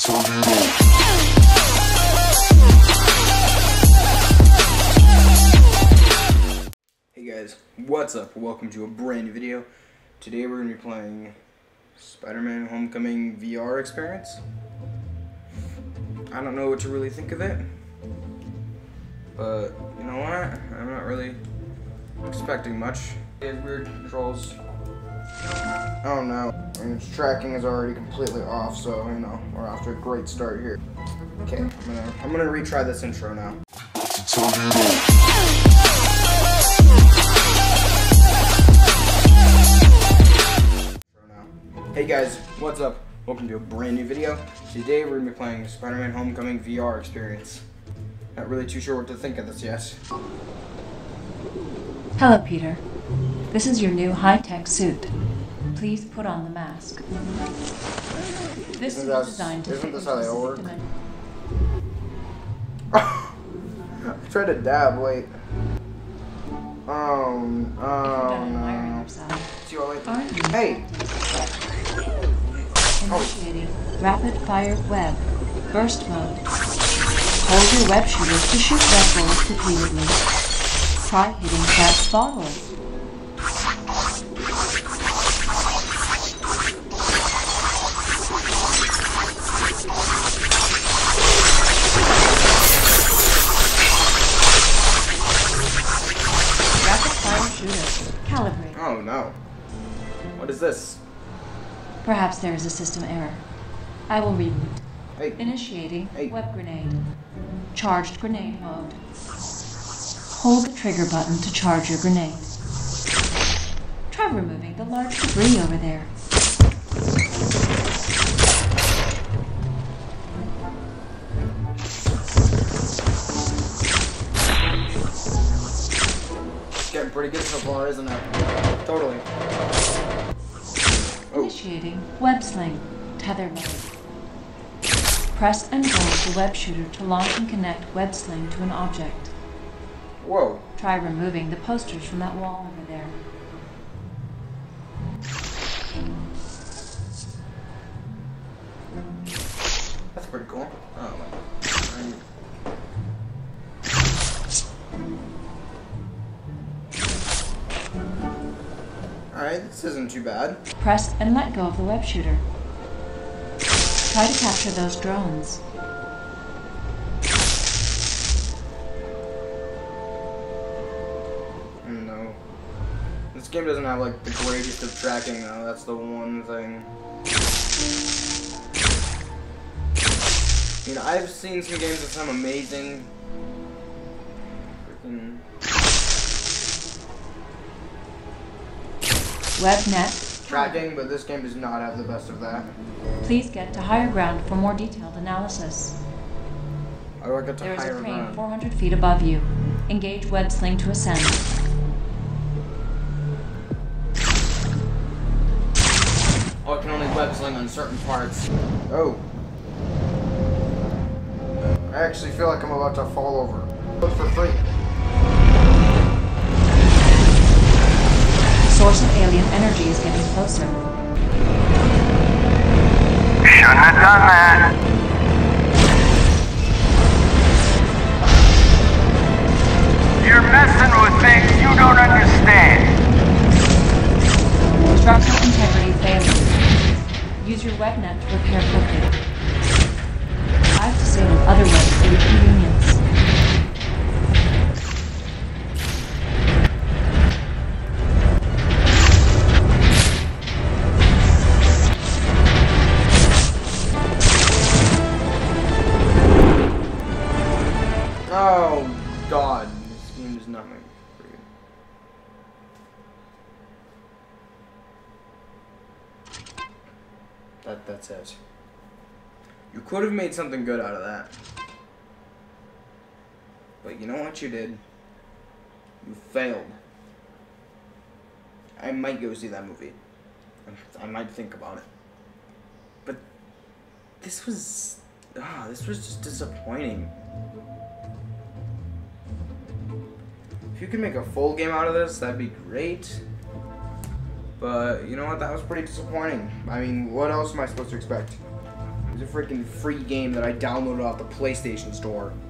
Hey guys, what's up? Welcome to a brand new video. Today we're going to be playing Spider-Man Homecoming VR experience. I don't know what to really think of it. But, you know what? I'm not really expecting much. It weird controls. Oh no. Mean, its tracking is already completely off, so, you know, we're off to a great start here. Okay, I'm gonna, I'm gonna retry this intro now. Hey guys, what's up? Welcome to a brand new video. Today we're gonna be playing Spider-Man Homecoming VR experience. Not really too sure what to think of this yet. Hello, Peter. This is your new high-tech suit. Please put on the mask. This Isn't that- is designed to isn't this how they work? Try to dab, wait. Um, oh Better no. yourself. You all. Aren't you? Hey! Initiating rapid fire web burst mode. Hold your web shooters to shoot web bullets repeatedly. Try hitting glass bottles. Oh no. What is this? Perhaps there is a system error. I will reboot. Hey, Initiating Hey. web grenade. Charged grenade mode. Hold the trigger button to charge your grenade. Try removing the large debris over there. Pretty good so far, isn't it? Totally. Oh, Initiating web sling. Tether mode. Press and hold the web shooter to launch and connect web sling to an object. whoa. Try removing the posters from that wall over there. That's pretty cool. Oh This isn't too bad. Press and let go of the web shooter. Try to capture those drones. Mm, no. This game doesn't have like the greatest of tracking though, that's the one thing. You know, I've seen some games that sound amazing. Freaking WebNet. tracking, but this game does not have the best of that. Please get to higher ground for more detailed analysis. How do I get to There is a crane 400 feet above you. Engage web sling to ascend. Oh, I can only web sling on certain parts. Oh. I actually feel like I'm about to fall over. But for free. Source energy is getting closer. Shouldn't have done that. You're messing with things you don't understand. Structural integrity failing. Use your web net to repair quickly. I've disabled other webs for your convenience. Oh, God. This game is not my favorite. That, that's it. You could have made something good out of that. But you know what you did? You failed. I might go see that movie. I might think about it. But this was ah, this was just disappointing. If you could make a full game out of this, that'd be great. But you know what? That was pretty disappointing. I mean, what else am I supposed to expect? It's a freaking free game that I downloaded off the PlayStation Store.